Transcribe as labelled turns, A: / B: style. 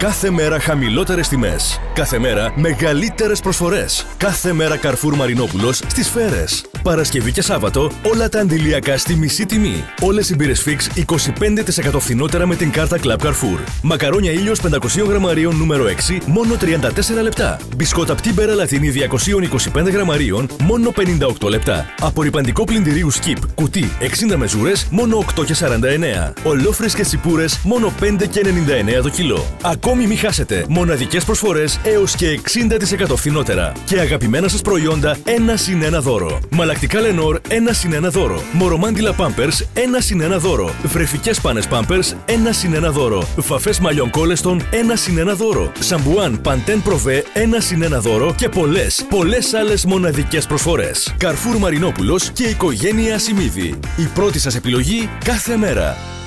A: Κάθε μέρα χαμηλότερες τιμές. Κάθε μέρα μεγαλύτερες προσφορές. Κάθε μέρα Καρφούρ Μαρινόπουλος στις σφαίρες. Παρασκευή και Σάββατο όλα τα αντιλιακά στη μισή τιμή. Όλες οι μπύρες Fix 25% φθηνότερα με την κάρτα Club Carrefour. Μακαρόνια ήλιος 500 γραμμαρίων νούμερο 6 μόνο 34 λεπτά. Μπισκότα πτύμπερα λατίνη 225 γραμμαρίων μόνο 58 λεπτά. Απορριπαντικό πλυντηρίου Skip κουτί 60 μεζούρες μόνο 8 και 49. Ολόφρες και σιπούρες μόνο 5 και 99 το κιλό. Ακόμη μη χάσετε μοναδικές προσφορές έως και 60% φθηνότερα. Και αγαπημένα σας προϊόντα ένα συν ένα δώρο. Μαλακτικά Λενόρ ένα συν ένα δώρο. Μορομάντιλα Pampers ένα συν ένα δώρο. Βρεφικές πάνες Pampers ένα συν ένα δώρο. Φαφές μαλλιών Κόλεστον ένα συν ένα δώρο. Σαμπουάν Παντέν Προβέ ένα συν ένα δώρο και πολλές, πολλές άλλες μοναδικές προσφορές. Καρφούρ Μαρινόπουλος και οικογένεια Σιμίδη. Η πρώτη σας επιλογή κάθε μέρα.